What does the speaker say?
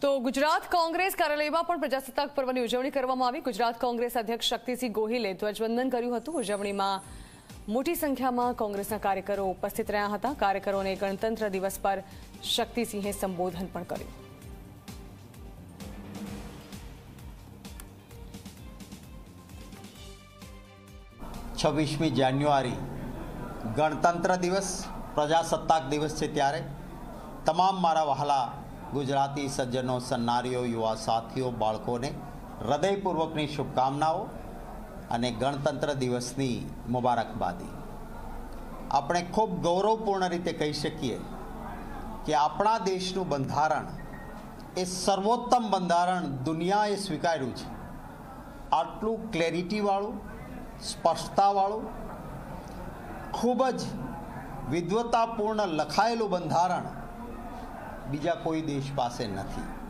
તો ગુજરાત કોંગ્રેસ કાર્યાલયમાં પણ પ્રજાસત્તાક પર્વની ઉજવણી કરવામાં આવી. ગુજરાત કોંગ્રેસ અધ્યક્ષ શક્તિસિંહ ગોહિલે ધ્વજવંદન કર્યું હતું. ઉજવણીમાં મોટી સંખ્યામાં કોંગ્રેસના કાર્યકરો ઉપસ્થિત રહ્યા હતા. કાર્યકરોને ગણતંત્ર દિવસ પર શક્તિસિંહે સંબોધન પણ કર્યું. છવ્વીસમી જાન્યુઆરી ગણતંત્ર દિવસ, પ્રજાસત્તાક દિવસ છે ત્યારે. તમામ મારા વહાલા ગુજરાતી સજ્જનો સન્નારીઓ, યુવા સાથીઓ, બાળકોને હૃદયપૂર્વકની શુભકામનાઓ અને ગણતંત્ર દિવસની મુબારકબાદી. આપણે ખૂબ ગૌરવપૂર્ણ રીતે કહી શકીએ કે આપણા દેશનું બંધારણ એ સર્વોત્તમ બંધારણ દુનિયાએ સ્વીકાર્યું છે. આટલું ક્લેરિટીવાળું, સ્પષ્ટતાવાળું, ખૂબ જ વિદ્વતાપૂર્ણ લખાયેલું બંધારણ બીજા કોઈ દેશ પાસે નથી.